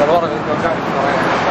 好多人都在。